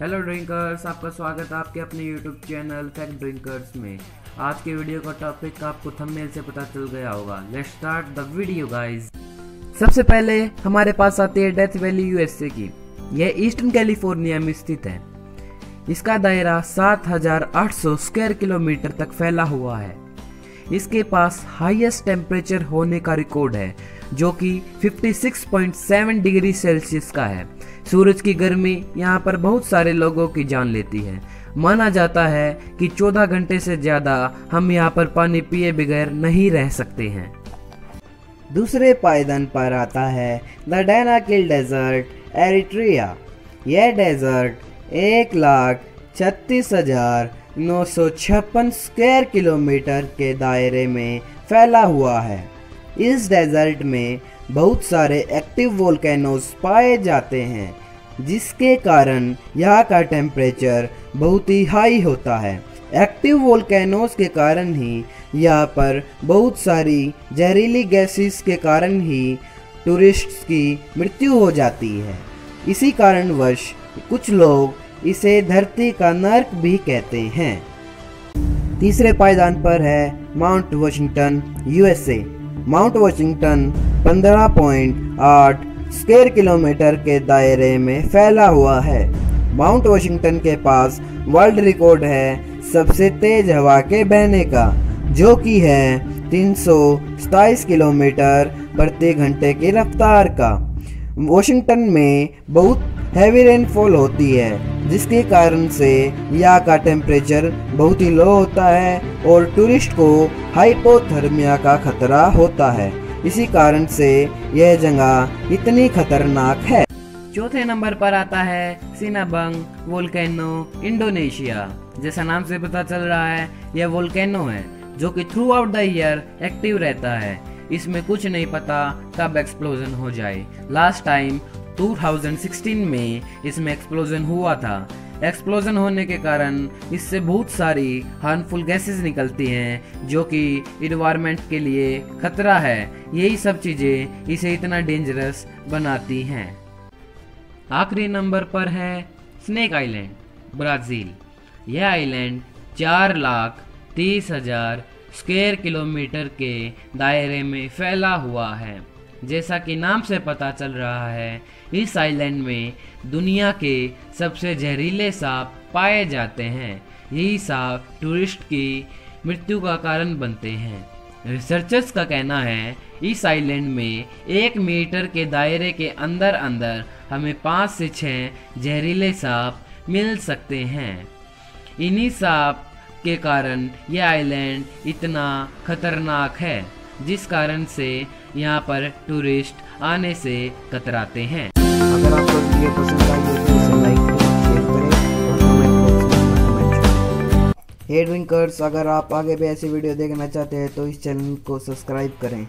Hello drinkers आपका स्वागत है आपके अपने यूट्यूब चैनल फैक्ट ड्रिंकर्स में। आज के वीडियो का टॉपिक आपको थंबनेल से पता चल गया होगा। Let's start the video guys सबसे पहले हमारे पास आती है डेथ वैली यूएसए की। यह ईस्टर्न कैलिफ़ोर्निया में स्थित है। इसका दायरा 7800 स्क्वायर किलोमीटर तक फैला हुआ है। इसके पास हाईएस्ट टेम्परेचर होने का रिकॉर्ड है। जो कि 56.7 डिग्री सेल्सियस का है। सूरज की गर्मी यहाँ पर बहुत सारे लोगों की जान लेती है। माना जाता है कि 14 घंटे से ज़्यादा हम यहाँ पर पानी पिए बगैर नहीं रह सकते हैं। दूसरे पायदान पर आता है द डैनाकिल डेजर्ट, एरिट्रिया। यह डेजर्ट एक लाख छत्तीस हज़ार नौ सौ छप्पन स्क्वायर किलोमीटर के दायरे में फैला हुआ है। इस डेजर्ट में बहुत सारे एक्टिव वोल्केनोज पाए जाते हैं, जिसके कारण यहाँ का टेम्परेचर बहुत ही हाई होता है। एक्टिव वोल्केनोज के कारण ही यहाँ पर बहुत सारी जहरीली गैसेस के कारण ही टूरिस्ट्स की मृत्यु हो जाती है। इसी कारणवश कुछ लोग इसे धरती का नर्क भी कहते हैं। तीसरे पायदान पर है Mount Washington, USA. Mount Washington 15.8 square kilometre के दायरे में फैला हुआ है। माउंट वॉशिंगटन के पास वर्ल्ड रिकॉर्ड है सबसे तेज हवा के बहने का, जो कि है तीन सौ सताईस किलोमीटर प्रति घंटे की रफ्तार का। वॉशिंगटन में बहुत हैवी रेनफॉल होती है। जिसके कारण से यहाँ का टेम्परेचर बहुत ही लो होता है और टूरिस्ट को हाइपोथर्मिया का खतरा होता है। इसी कारण से यह जगह इतनी खतरनाक है। चौथे नंबर पर आता है सिनाबंग वोल्केनो, इंडोनेशिया। जैसा नाम से पता चल रहा है, यह वोल्केनो है, जो कि throughout the year active रहता है। इसमें कुछ नहीं पता कब एक्सप्लोजन हो जाए। लास्ट टाइम 2016 में इसमें एक्सप्लोजन हुआ था। एक्सप्लोजन होने के कारण इससे बहुत सारी हार्मफुल गैसेस निकलती हैं, जो कि इन्वायरमेंट के लिए खतरा है। यही सब चीज़ें इसे इतना डेंजरस बनाती हैं। आखिरी नंबर पर है स्नेक आइलैंड ब्राज़ील यह आइलैंड चार लाख तीस हज़ार स्क्वेयर किलोमीटर के दायरे में फैला हुआ है। जैसा कि नाम से पता चल रहा है, इस आइलैंड में दुनिया के सबसे जहरीले सांप पाए जाते हैं। यही सांप टूरिस्ट की मृत्यु का कारण बनते हैं। रिसर्चर्स का कहना है, इस आइलैंड में एक मीटर के दायरे के अंदर अंदर हमें पाँच से छः जहरीले सांप मिल सकते हैं। इन्हीं सांप के कारण यह आइलैंड इतना खतरनाक है। जिस कारण से यहाँ पर टूरिस्ट आने से कतराते हैं। अगर आपको वीडियो पसंद आई हो तो इसे लाइक करें शेयर करें और कमेंट बॉक्स में कमेंट हे ड्रिंकर्स अगर आप आगे भी ऐसी वीडियो देखना चाहते हैं तो इस चैनल को सब्सक्राइब करें।